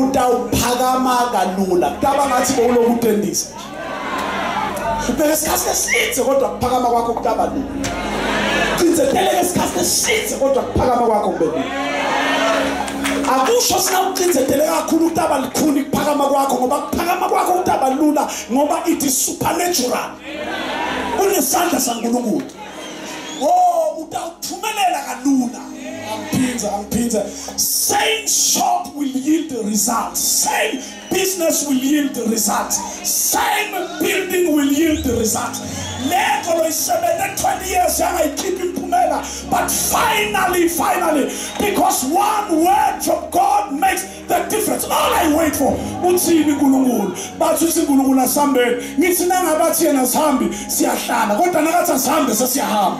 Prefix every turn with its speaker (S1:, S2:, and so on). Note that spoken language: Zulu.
S1: utawuphakama kalula. Kutaba ngathi bowuloku utendisa ubheke isikhathi eside kodwa kuphakama kwakho kutaba lula. Cinzeleke isikhathi eside kodwa kuphakama kwakho kube lula. Akusho singawucinzetele kakhulu kutaba likhuni kuphakama kwakho ngoba kuphakama kwakho kutaba lula ngoba it is supernatural. Kunesandla sankulunkulu. Oh utawuphumelela kalula. Angiphinze angiphinze same shop results. Same business will yield the results. Same building will yield the results. Lento loyisebenze 20 years i keep yangayikhiphi imphumela but finally finally because one word from God makes the difference. All I wait for uthini uNkulunkulu bathi uthi uNkulunkulu asihambeni ngithi nangabathi yena sihambi siyahlala kodwa nakathi asihambe sesiyahamba